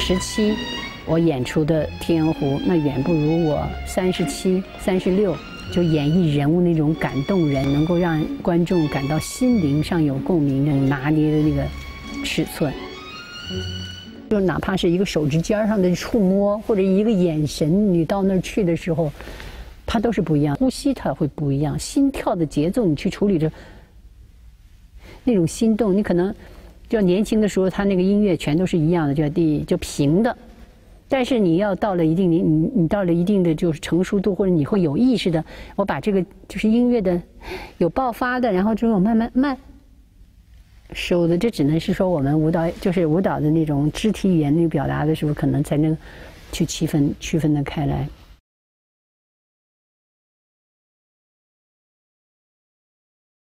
十七，我演出的《天鹅湖》那远不如我三十七、三十六就演绎人物那种感动人，能够让观众感到心灵上有共鸣的拿捏的那个尺寸。就哪怕是一个手指尖上的触摸，或者一个眼神，你到那儿去的时候，它都是不一样。呼吸它会不一样，心跳的节奏你去处理着那种心动，你可能就年轻的时候，他那个音乐全都是一样的，叫第就平的。但是你要到了一定年，你你到了一定的就是成熟度，或者你会有意识的，我把这个就是音乐的有爆发的，然后之后慢慢慢。收的，这只能是说我们舞蹈就是舞蹈的那种肢体语言那个表达的时候，可能才能去区分区分的开来。